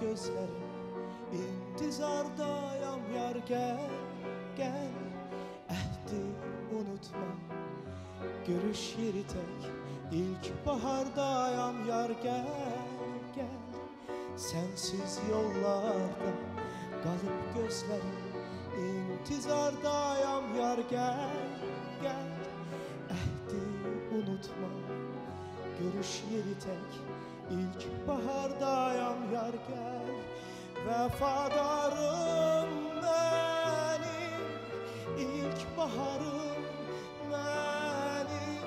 gözlerim intizardayam yar gel gel. Ehdi unutma Görüş yeri tek. İlk bahardayam yar gel gel. Sensiz yollarda kalıp gözlerim intizardayam yar gel gel. Ehdi unutma Görüş yeri tek ilk bahardayam yar gel Vefadarım benim. İlk baharım benim.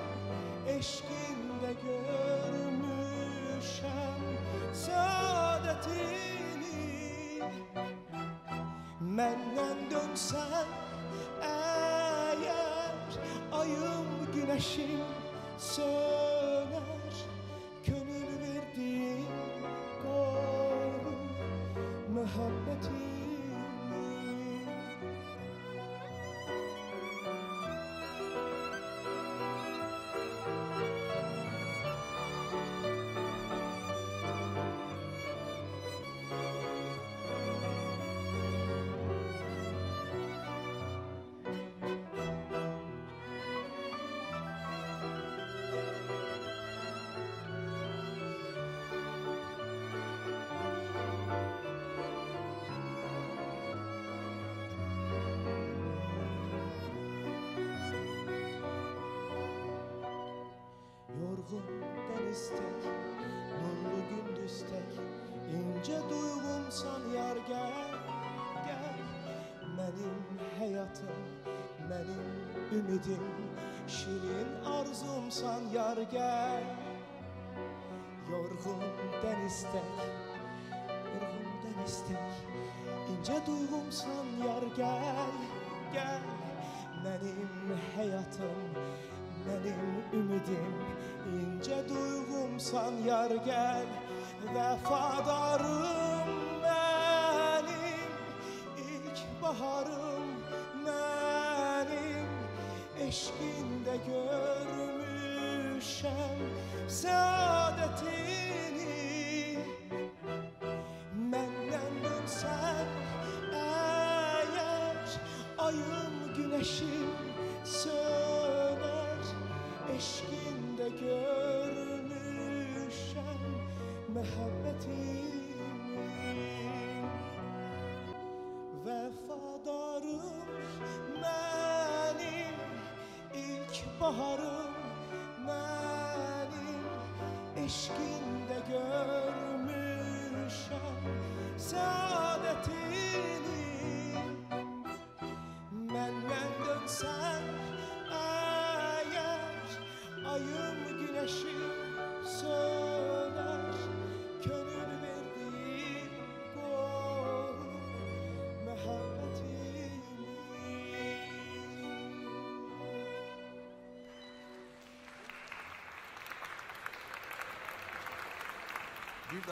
Eşkinde görmüşem saadetini. Menden dönsen eğer ayım güneşim söner property. ruhumdan istek Nurlu gündüz tek ince duygumsan yar gel Gel. Mənim həyatım, mənim ümidim Şirin arzumsan yar gel. Yorğumdan istek, yorğumdan istek. İnce duygumsan yar gel, gel. Mənim həyatım, benim ümidim. İnce duygumsan yar gel Vefadarım benim. İlk baharım benim. Eşkinde görmüşem saadetini. Menden dönsen eğer ayım güneşim söner Eşkinde görmüşem muhabbetimi Vefadarım benim ilk baharım benim. Eşkinde görmüşem saadetini. Menden dönsen Olayım güneşi söyle